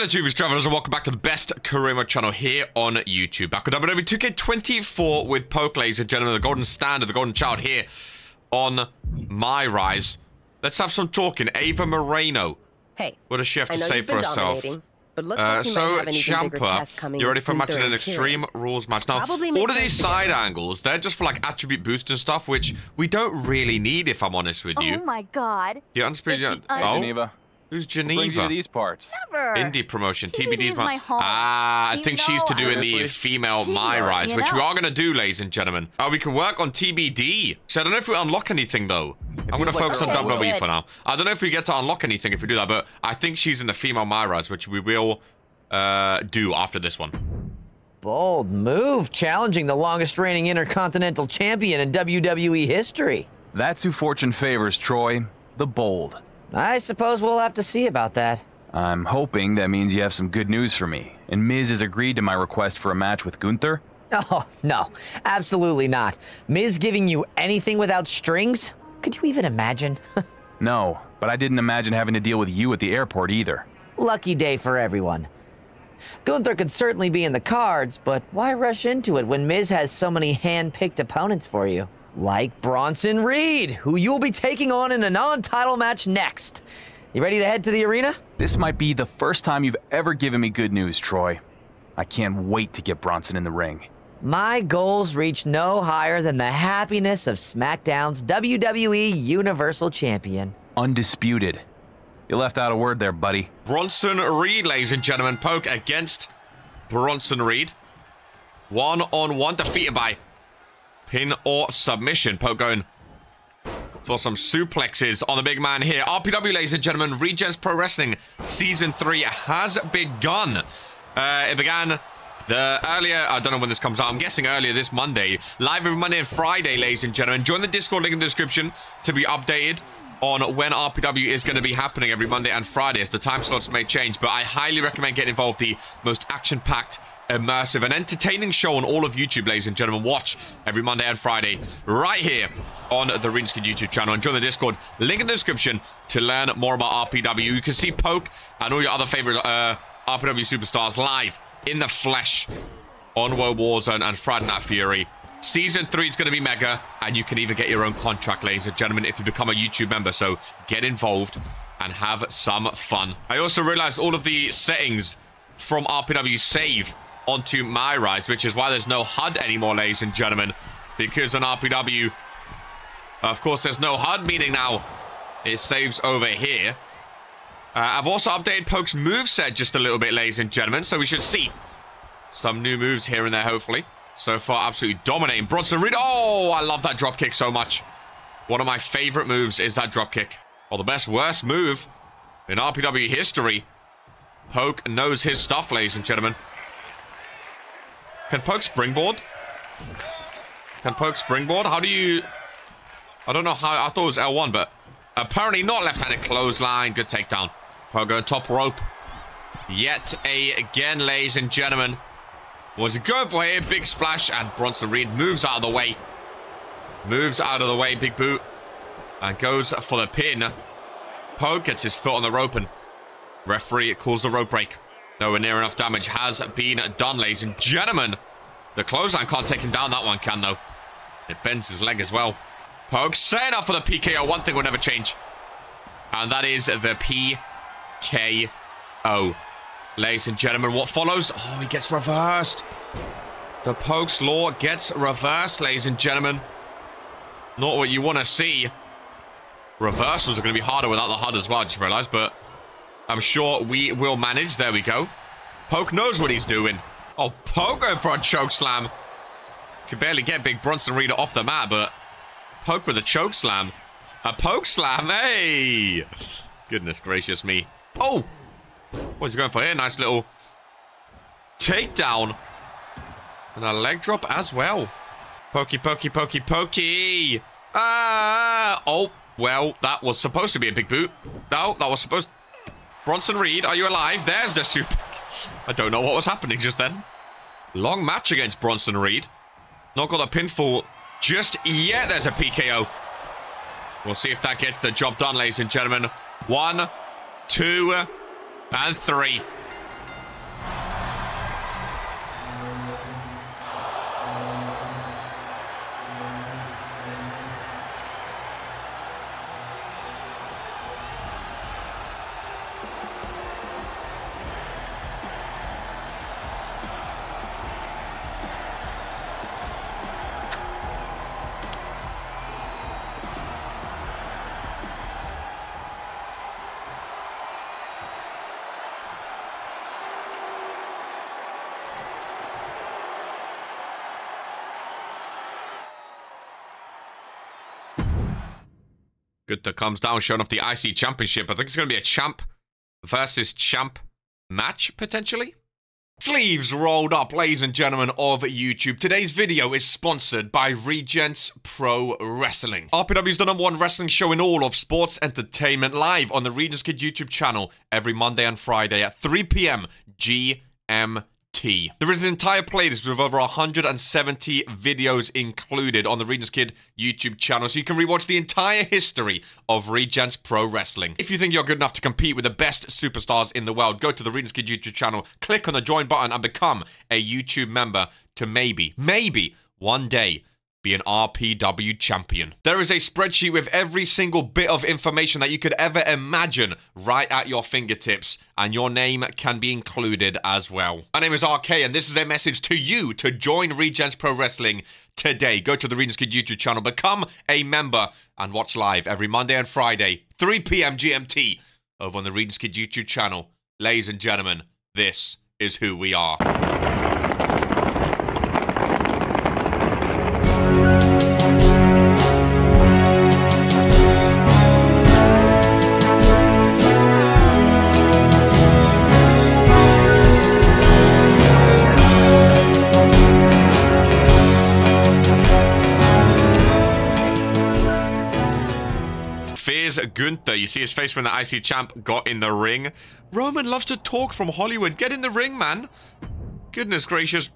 Hello, Tuvey's Travelers, and welcome back to the best career mode channel here on YouTube. Back with WWE 2K24 with Poke, ladies and gentlemen, the golden standard, the golden child here on My Rise. Let's have some talking. Ava Moreno. Hey, What does she have to say for been herself? but looks Uh, like so, might have an even bigger Champa, task coming you ready for a match in an Extreme period. Rules match? Now, Probably all makes of these side get- angles, they're just for like attribute boost and stuff, which we don't really need, if I'm honest with you. Oh my god. The undisputed. It's the oh, Geneva. Who's What brings you Geneva? these parts? Never. Indie promotion. TBD TBD's is my home. Ah, I You think she's to do in the female She My Rise, you which we are going to do, ladies and gentlemen. Oh, we can work on TBD. So I don't know if we unlock anything, though. I'm going to you'd like focus on Okay, WWE good. for now. I don't know if we get to unlock anything if we do that, but I think she's in the female My Rise, which we will uh, do after this one. Bold move, challenging the longest reigning Intercontinental Champion in WWE history. That's who fortune favors, Troy. The bold. I suppose we'll have to see about that. I'm hoping that means you have some good news for me. And Miz has agreed to my request for a match with Gunther. Oh, no, absolutely not. Miz giving you anything without strings? Could you even imagine? No, but I didn't imagine having to deal with you at the airport either. Lucky day for everyone. Gunther could certainly be in the cards, but why rush into it when Miz has so many hand-picked opponents for you? Like Bronson Reed, who you'll be taking on in a non-title match next. You ready to head to the arena? This might be the first time you've ever given me good news, Troy. I can't wait to get Bronson in the ring. My goals reach no higher than the happiness of SmackDown's WWE Universal Champion. Undisputed. You left out a word there, buddy. Bronson Reed, ladies and gentlemen. Poke against Bronson Reed. One on one, defeated by pin or submission. Poke going for some suplexes on the big man here. RPW, ladies and gentlemen, Regents Pro Wrestling Season 3 has begun. Uh, it began the earlier, I don't know when this comes out, I'm guessing earlier this Monday. Live every Monday and Friday, ladies and gentlemen. Join the Discord link in the description to be updated on when RPW is going to be happening every Monday and Friday, as the time slots may change. But I highly recommend getting involved. The most action-packed, immersive, and entertaining show on all of YouTube, ladies and gentlemen. Watch every Monday and Friday right here on the Regents Kid YouTube channel. And join the Discord. Link in the description to learn more about RPW. You can see Poke and all your other favorite uh, RPW superstars live in the flesh on World Warzone and Friday Night Fury. Season 3 is going to be mega, and you can even get your own contract, ladies and gentlemen, if you become a YouTube member. So get involved and have some fun. I also realized all of the settings from RPW save onto My Rise, which is why there's no HUD anymore, ladies and gentlemen. Because on RPW, of course, there's no HUD, meaning now it saves over here. Uh, I've also updated Poke's moveset just a little bit, ladies and gentlemen, so we should see some new moves here and there, hopefully. So far, absolutely dominating. Bronson Reed. Oh, I love that drop kick so much. One of my favorite moves is that drop kick. Well, the best worst move in RPW history. Poke knows his stuff, ladies and gentlemen. Can Poke springboard? Can Poke springboard? How do you... I don't know how... I thought it was L1, but apparently not left-handed clothesline. Good takedown. Going top rope. Yet again, ladies and gentlemen. Was going for here. Big splash. And Bronson Reed moves out of the way. Moves out of the way. Big boot. And goes for the pin. Poke gets his foot on the rope. And referee calls the rope break. Nowhere near enough damage has been done, ladies and gentlemen. The clothesline can't take him down. That one can, though. It bends his leg as well. Poke setting up for the PKO. One thing will never change. And that is the PKO. Ladies and gentlemen, what follows? Oh, he gets reversed. The Poke's Law gets reversed, ladies and gentlemen. Not what you want to see. Reversals are going to be harder without the HUD as well, I just realized, but I'm sure we will manage. There we go. Poke knows what he's doing. Oh, Poke going for a choke slam. Can barely get Big Bronson Reed off the mat, but Poke with a choke slam. A poke slam, hey! Goodness gracious me. Oh! What's he going for here? Nice little takedown. And a leg drop as well. Pokey, pokey, pokey, pokey. Ah! Oh, well, that was supposed to be a big boot. No, that was supposed... Bronson Reed, are you alive? There's the super... I don't know what was happening just then. Long match against Bronson Reed. Not got a pinfall just yet. There's a PKO. We'll see if that gets the job done, ladies and gentlemen. One, two, and three. Gunther comes down, showing off the IC Championship. I think it's going to be a champ versus champ match, potentially. Sleeves rolled up, ladies and gentlemen of YouTube. Today's video is sponsored by Regents Pro Wrestling. RPW is the number one wrestling show in all of sports entertainment live on the Regents Kid YouTube channel every Monday and Friday at 3 p.m. GMT. T. There is an entire playlist with over 170 videos included on the Regents Kid YouTube channel, so you can rewatch the entire history of Regents Pro Wrestling. If you think you're good enough to compete with the best superstars in the world, go to the Regents Kid YouTube channel, click on the join button, and become a YouTube member to maybe, maybe one day be an RPW champion. There is a spreadsheet with every single bit of information that you could ever imagine right at your fingertips, and your name can be included as well. My name is RK, and this is a message to you to join Regents Pro Wrestling today. Go to the Regents Kid YouTube channel, become a member, and watch live every Monday and Friday, 3 p.m. GMT, over on the Regents Kid YouTube channel. Ladies and gentlemen, this is who we are. Gunther. You see his face when the IC champ got in the ring. Roman loves to talk from Hollywood. Get in the ring, man. Goodness gracious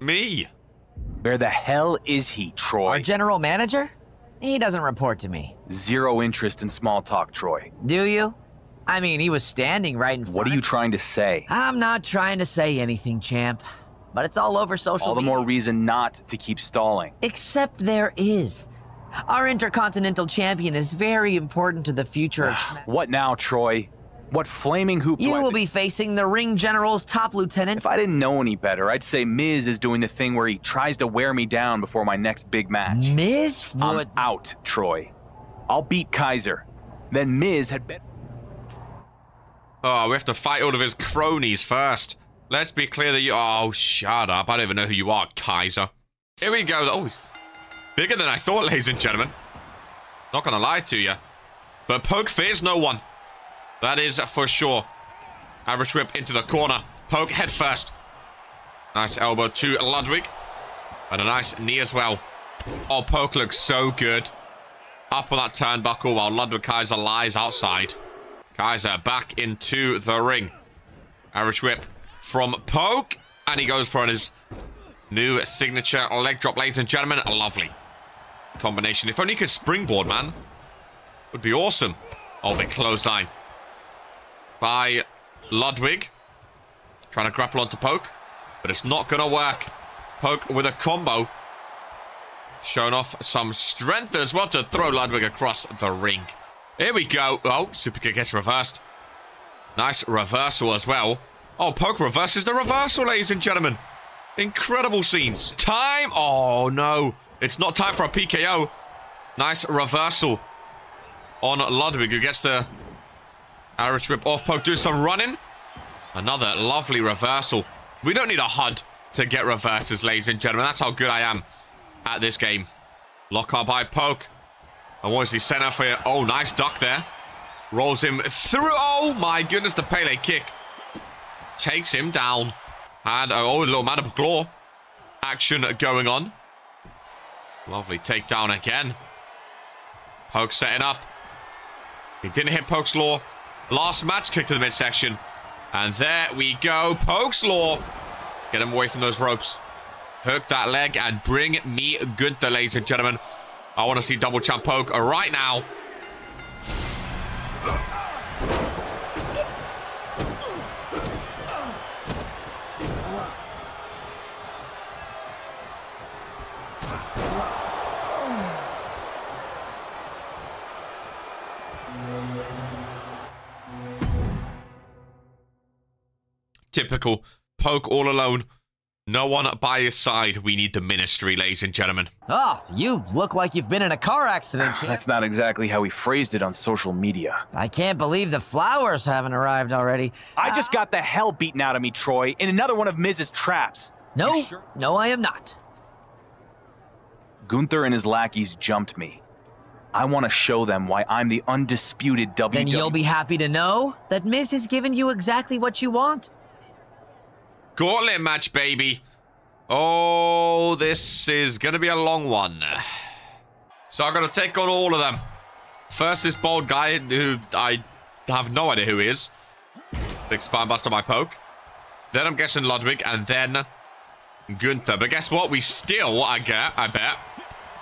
me. Where the hell is he, Troy? Our general manager? He doesn't report to me. Zero interest in small talk, Troy. Do you? I mean, he was standing right in front. What are of- you trying to say? I'm not trying to say anything, champ. But it's all over social All the media. more reason not to keep stalling. Except there is. Our Intercontinental Champion is very important to the future of Smack. What now, Troy? What flaming hoop You will be facing the Ring General's top lieutenant. If I didn't know any better, I'd say Miz is doing the thing where he tries to wear me down before my next big match. Miz I'm would. out, Troy. I'll beat Kaiser. Then Miz had bet. Oh, we have to fight all of his cronies first. Let's be clear that you... Oh, shut up. I don't even know who you are, Kaiser. Here we go. Oh, he's bigger than I thought, ladies and gentlemen. Not gonna lie to you. But Poke fears no one. That is for sure. Average whip into the corner. Poke head first. Nice elbow to Ludwig. And a nice knee as well. Oh, Poke looks so good. Up on that turnbuckle while Ludwig Kaiser lies outside. Kaiser back into the ring. Irish whip from Poke. And he goes for his new signature leg drop, ladies and gentlemen. Lovely combination. If only he could springboard, man. Would be awesome. Oh, big clothesline. By Ludwig. Trying to grapple onto Poke. But it's not going to work. Poke with a combo. Showing off some strength as well to throw Ludwig across the ring. Here we go. Oh, super kick gets reversed. Nice reversal as well. Oh, Poke reverses the reversal, ladies and gentlemen. Incredible scenes. Time. Oh, no. It's not time for a PKO. Nice reversal on Ludwig, who gets the Irish whip off Poke. Do some running. Another lovely reversal. We don't need a HUD to get reverses, ladies and gentlemen. That's how good I am at this game. Lock up by Poke. And what's he sent out for you? Oh, nice duck there. Rolls him through. Oh, my goodness. The Pele kick. Takes him down. And, oh, a little mandible claw. Action going on. Lovely takedown again. Poke setting up. He didn't hit Poke's Law. Last match kick to the midsection. And there we go. Poke's Law. Get him away from those ropes. Hook that leg and bring me Gunther, ladies and gentlemen. I want to see double champ Poke right now. Typical. Poke all alone. No one by his side. We need the ministry, ladies and gentlemen. Oh, you look like you've been in a car accident, ah, champ. That's not exactly how he phrased it on social media. I can't believe the flowers haven't arrived already. I just ah. got the hell beaten out of me, Troy, in another one of Miz's traps. No, sure? no, I am not. Gunther and his lackeys jumped me. I want to show them why I'm the undisputed WWE. Then you'll be happy to know that Miz has given you exactly what you want. Gauntlet match, baby. Oh, this is going to be a long one. So I'm going to take on all of them. First, this bald guy who I have no idea who he is. Big spine buster by poke. Then I'm guessing Ludwig, and then Gunther. But guess what? We still, I get, I bet,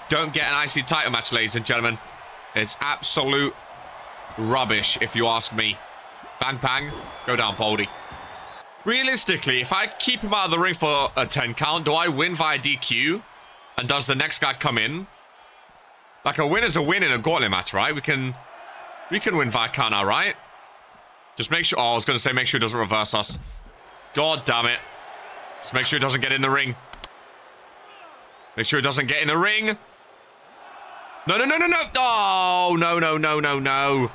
don't get an IC title match, ladies and gentlemen. It's absolute rubbish, if you ask me. Bang, bang. Go down, Baldy. Realistically, if I keep him out of the ring for a 10 count, do I win via DQ? And does the next guy come in? Like, a win is a win in a gauntlet match, right? We can... We can win via count right? Just make sure... Oh, I was going to say make sure he doesn't reverse us. God damn it. Just make sure he doesn't get in the ring. Make sure he doesn't get in the ring. No, no, no, no, no. Oh, no, no, no, no, no.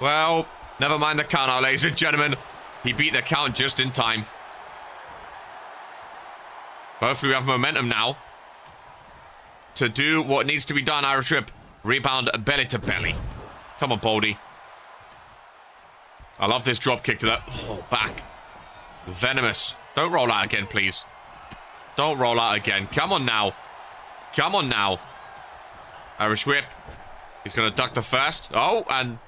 Well, never mind the count out, ladies and gentlemen. He beat the count just in time. Hopefully we have momentum now. To do what needs to be done, Irish Whip. Rebound belly to belly. Come on, Baldy. I love this drop kick to the oh, back. Venomous. Don't roll out again, please. Don't roll out again. Come on now. Come on now. Irish whip. He's going to duck the first. Oh, and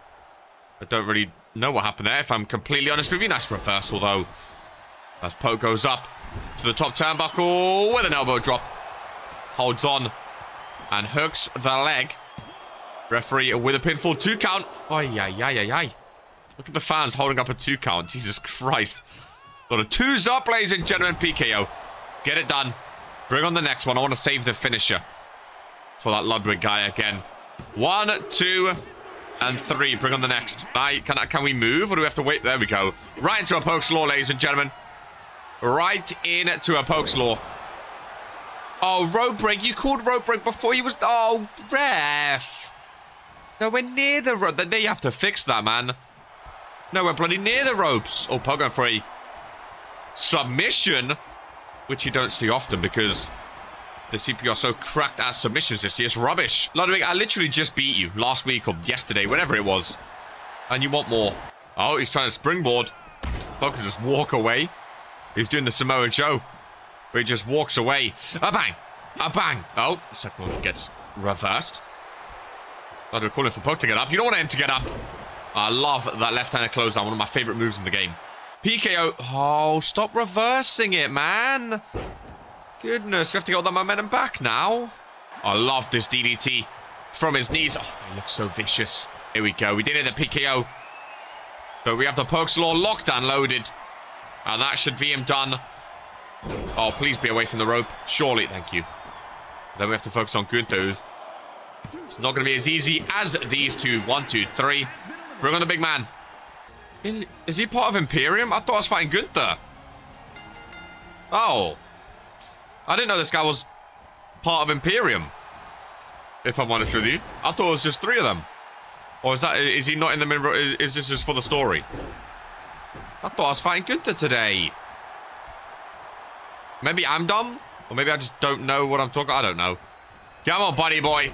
I don't really know what happened there, if I'm completely honest with you. Nice reversal, though. As Poke goes up to the top turnbuckle with an elbow drop. Holds on and hooks the leg. Referee with a pinfall. Two count. Oh, yeah, yeah, yeah, yeah. Look at the fans holding up a two count. Jesus Christ. A twos up, ladies and gentlemen. PKO. Get it done. Bring on the next one. I want to save the finisher for that Ludwig guy again. One, two, and three. Bring on the next. Right, can, I, can we move or do we have to wait? There we go. Right into a poke slaw, ladies and gentlemen. Right into a poke slaw. Oh, rope break. You called rope break before he was... Oh, ref. Nowhere near the rope. They have to fix that, man. Nowhere bloody near the ropes. Oh, Pogo a submission, which you don't see often because the CPU are so cracked at submissions this year. It's rubbish. Ludwig, I literally just beat you last week or yesterday, whenever it was. And you want more. Oh, he's trying to springboard. Pogo just walk away. He's doing the Samoa Joe. Where he just walks away. A bang. A bang. Oh, second one gets reversed. Ludwig calling for Poke to get up. You don't want him to get up. I love that left-handed clothesline. One of my favorite moves in the game. PKO. Oh, stop reversing it, man. Goodness, we have to get all that momentum back now. I love this DDT from his knees. Oh, he looks so vicious. Here we go. We did it, the PKO. But we have the Poke Slaw lockdown loaded. And that should be him done. Oh, please be away from the rope. Surely, thank you. Then we have to focus on Gunther. It's not going to be as easy as these two. One, two, three. Bring on the big man. Is he part of Imperium? I thought I was fighting Gunther. Oh. I didn't know this guy was part of Imperium. If I'm honest with you. I thought it was just three of them. Or is that, is he not in the, middle? is this just for the story? I thought I was fighting Gunther today. Maybe I'm dumb? Or maybe I just don't know what I'm talking, I don't know. Come on, buddy boy.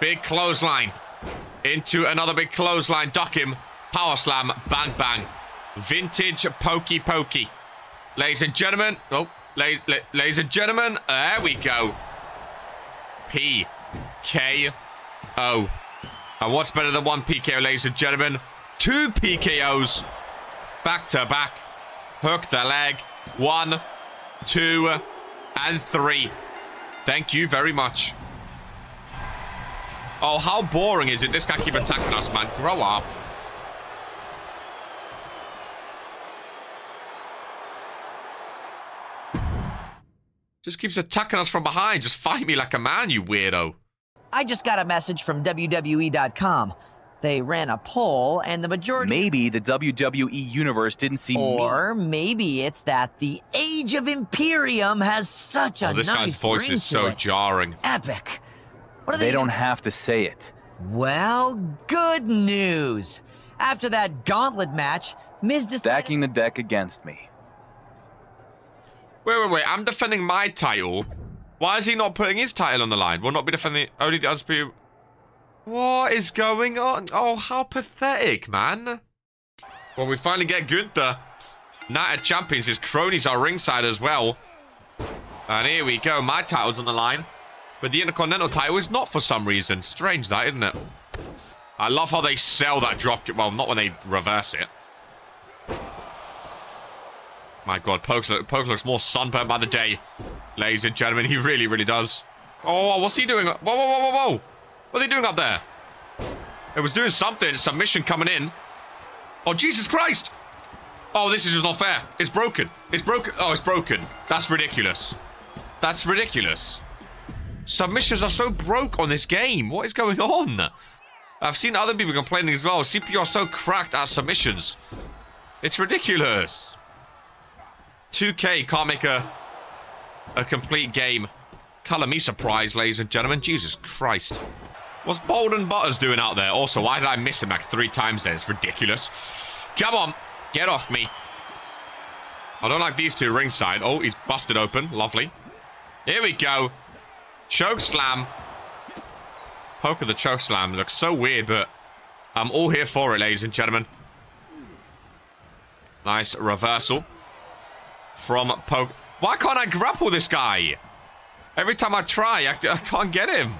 Big clothesline. Into another big clothesline. Duck him. Power slam. Bang, bang. Vintage pokey pokey. Ladies and gentlemen. Oh, ladies, ladies and gentlemen. There we go. P. K. O. And what's better than one PKO, ladies and gentlemen? Two PKOs. Back to back. Hook the leg. One, two, and three. Thank you very much. Oh, how boring is it? This guy keep attacking us, man. Grow up. Just keeps attacking us from behind. Just fight me like a man, you weirdo. I just got a message from WWE.com. They ran a poll, and the majority. Maybe the WWE Universe didn't see Or me. maybe it's that the Age of Imperium has such oh, a oh, this nice guy's voice is so it. jarring. Epic. What are they, they don't have to say it. Well, good news. After that gauntlet match, Miz decided... Stacking the deck against me. Wait, wait, wait. I'm defending my title. Why is he not putting his title on the line? Will not be defending only the undisputed. What is going on? Oh, how pathetic, man. Well, we finally get Gunther. Night of Champions. His cronies are ringside as well. And here we go. My title's on the line. But the Intercontinental title is not for some reason. Strange that, isn't it? I love how they sell that drop kick. Well, not when they reverse it. My god, Pokes, Pokes looks more sunburned by the day. Ladies and gentlemen, he really, really does. Oh, what's he doing? Whoa, whoa, whoa, whoa, whoa. What are they doing up there? It was doing something. Submission coming in. Oh, Jesus Christ. Oh, this is just not fair. It's broken. It's broken. Oh, it's broken. That's ridiculous. That's ridiculous. Submissions are so broke on this game. What is going on? I've seen other people complaining as well. CPU are so cracked at submissions. It's ridiculous. 2K can't make a, a complete game. Color me surprised, ladies and gentlemen. Jesus Christ. What's Bolden Butters doing out there? Also, why did I miss him like three times there? It's ridiculous. Come on. Get off me. I don't like these two ringside. Oh, he's busted open. Lovely. Here we go. Choke slam. Poke of the choke slam. Looks so weird, but I'm all here for it, ladies and gentlemen. Nice reversal from Poke. Why can't I grapple this guy? Every time I try, I, I can't get him.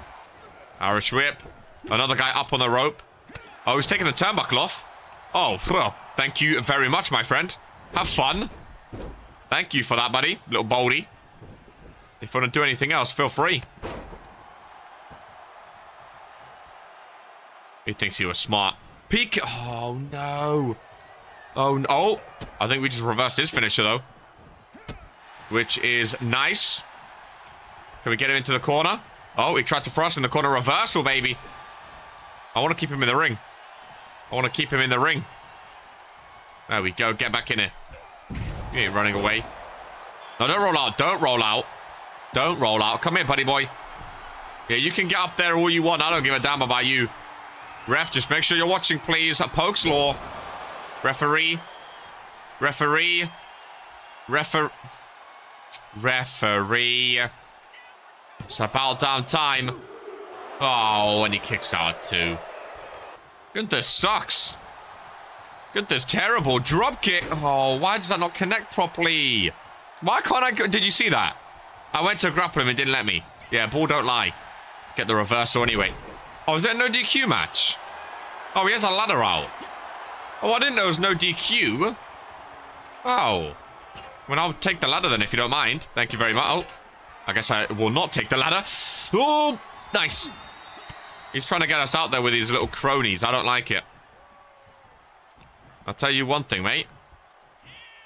Irish whip. Another guy up on the rope. Oh, he's taking the turnbuckle off. Oh, well, thank you very much, my friend. Have fun. Thank you for that, buddy. Little boldy. If you want to do anything else, feel free. He thinks he was smart. Peek. Oh, no. Oh, no. Oh, I think we just reversed his finisher, though. Which is nice. Can we get him into the corner? Oh, he tried to thrust in the corner. Reversal, baby. I want to keep him in the ring. I want to keep him in the ring. There we go. Get back in it. You ain't running away. No, don't roll out. Don't roll out. Don't roll out. Come here, buddy boy. Yeah, you can get up there all you want. I don't give a damn about you. Ref, just make sure you're watching, please. Pokes law. Referee. Referee. Refer... Referee. It's about damn time. Oh, and he kicks out too. Gunther sucks. Gunther's terrible. Drop kick. Oh, why does that not connect properly? Why can't I go? Did you see that? I went to grapple him and didn't let me. Yeah, ball don't lie. Get the reversal anyway. Oh, is that no DQ match? Oh, he has a ladder out. Oh, I didn't know it was no DQ. Oh. Well, I'll take the ladder then if you don't mind. Thank you very much. Oh, I guess I will not take the ladder. Oh, nice. He's trying to get us out there with these little cronies. I don't like it. I'll tell you one thing, mate.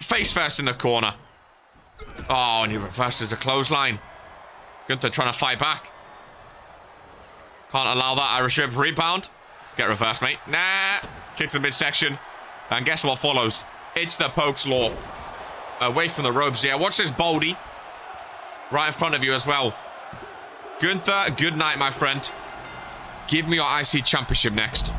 Face first in the corner. Oh, and he reverses the clothesline. Gunther trying to fight back. Can't allow that Irish whip rebound. Get reversed, mate. Nah. Kick to the midsection. And guess what follows? It's the pokes law. Away from the ropes. Yeah, watch this Baldy. Right in front of you as well. Gunther, good night, my friend. Give me your IC championship next.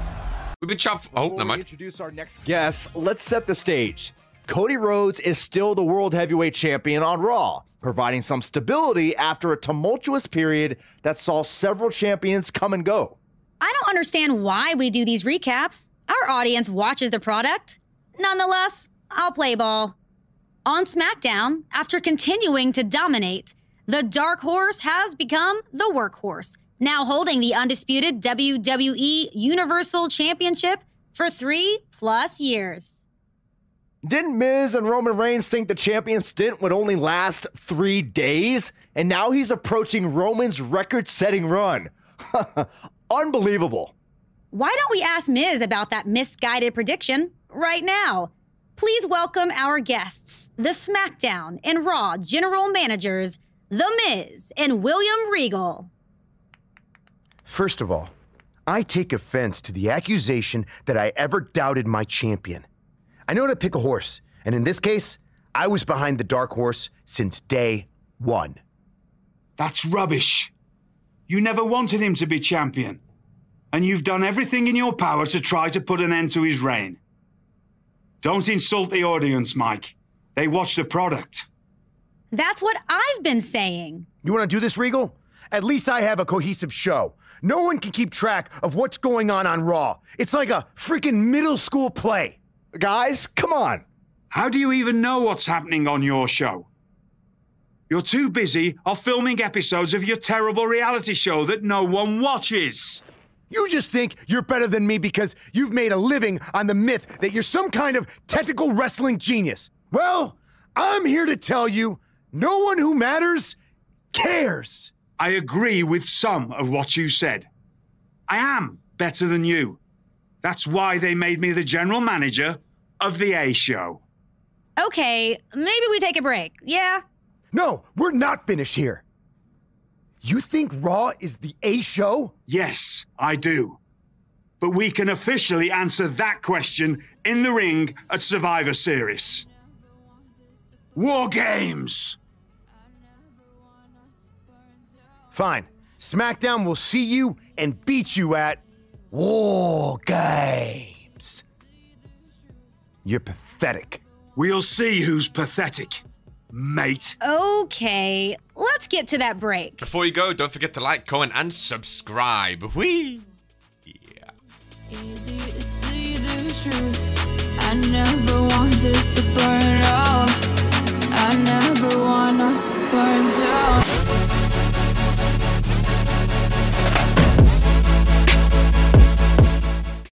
We've been champ. Oh, Before never we mind. introduce our next guest, let's set the stage. Cody Rhodes is still the World Heavyweight Champion on Raw, providing some stability after a tumultuous period that saw several champions come and go. I don't understand why we do these recaps. Our audience watches the product. Nonetheless, I'll play ball. On SmackDown, after continuing to dominate, the Dark Horse has become the Workhorse, now holding the undisputed WWE Universal Championship for three plus years. Didn't Miz and Roman Reigns think the champion stint would only last three days? And now he's approaching Roman's record setting run. Unbelievable. Why don't we ask Miz about that misguided prediction right now? Please welcome our guests, the SmackDown and Raw general managers, The Miz and William Regal. First of all, I take offense to the accusation that I ever doubted my champion. I know to pick a horse, and in this case, I was behind the dark horse since day one. That's rubbish. You never wanted him to be champion. And you've done everything in your power to try to put an end to his reign. Don't insult the audience, Mike. They watch the product. That's what I've been saying. You want to do this, Regal? at least I have a cohesive show. No one can keep track of what's going on on Raw. It's like a freaking middle school play. Guys, come on. How do you even know what's happening on your show? You're too busy off filming episodes of your terrible reality show that no one watches. You just think you're better than me because you've made a living on the myth that you're some kind of technical wrestling genius. Well, I'm here to tell you no one who matters cares. I agree with some of what you said. I am better than you. That's why they made me the general manager of the A show. Okay, maybe we take a break, yeah? No, we're not finished here. You think Raw is the A show? Yes, I do. But we can officially answer that question in the ring at Survivor Series. War Games! Fine. SmackDown will see you and beat you at War Games. You're pathetic. We'll see who's pathetic, mate. Okay, let's get to that break. Before you go, don't forget to like, comment, and subscribe. Whee! Yeah. Easy to see the truth. I never want this to burn out. I never want us.